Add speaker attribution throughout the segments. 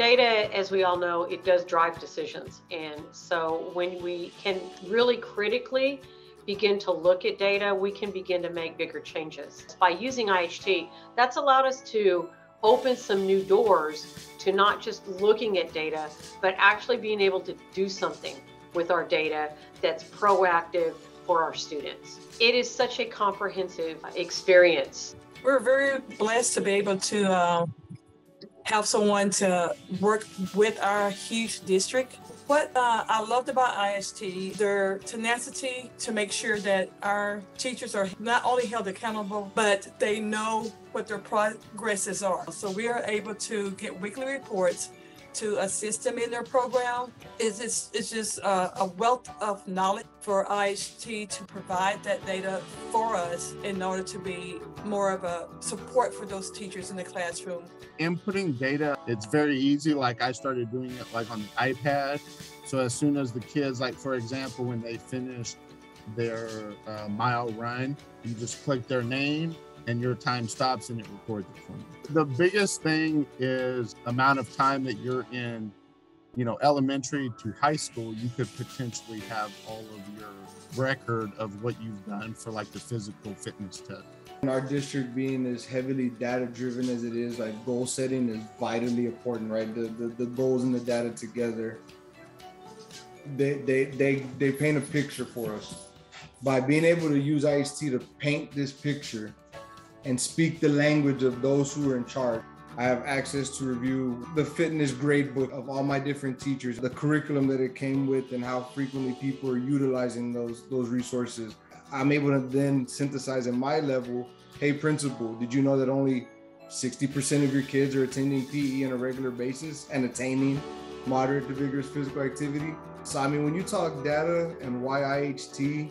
Speaker 1: Data, as we all know, it does drive decisions. And so when we can really critically begin to look at data, we can begin to make bigger changes. By using IHT, that's allowed us to open some new doors to not just looking at data, but actually being able to do something with our data that's proactive for our students. It is such a comprehensive experience.
Speaker 2: We're very blessed to be able to uh, have someone to work with our huge district. What uh, I loved about IHT, their tenacity to make sure that our teachers are not only held accountable, but they know what their progresses are. So we are able to get weekly reports to assist them in their program. It's just, it's just a, a wealth of knowledge for IHT to provide that data for us in order to be more of a support for those teachers in the classroom.
Speaker 3: Inputting data, it's very easy. Like I started doing it like on the iPad. So as soon as the kids, like for example, when they finished their uh, mile run, you just click their name and your time stops and it records it for you. The biggest thing is amount of time that you're in, you know, elementary to high school, you could potentially have all of your record of what you've done for like the physical fitness test.
Speaker 4: In our district being as heavily data driven as it is, like goal setting is vitally important, right? The, the, the goals and the data together, they, they, they, they paint a picture for us. By being able to use IHT to paint this picture, and speak the language of those who are in charge. I have access to review the fitness grade book of all my different teachers, the curriculum that it came with, and how frequently people are utilizing those those resources. I'm able to then synthesize at my level. Hey, principal, did you know that only 60% of your kids are attending PE on a regular basis and attaining moderate to vigorous physical activity? So, I mean, when you talk data and why IHT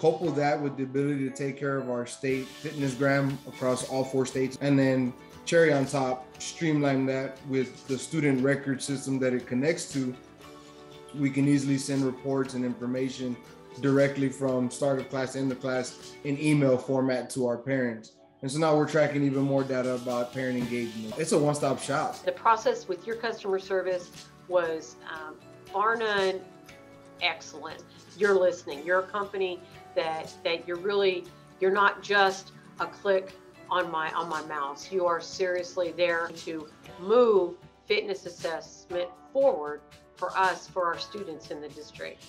Speaker 4: couple that with the ability to take care of our state FitnessGram across all four states and then cherry on top streamline that with the student record system that it connects to we can easily send reports and information directly from start of class end of class in email format to our parents. And so now we're tracking even more data about parent engagement. It's a one-stop shop.
Speaker 1: The process with your customer service was um, bar none excellent. You're listening. You're a company that that you're really you're not just a click on my on my mouse. You are seriously there to move fitness assessment forward for us for our students in the district.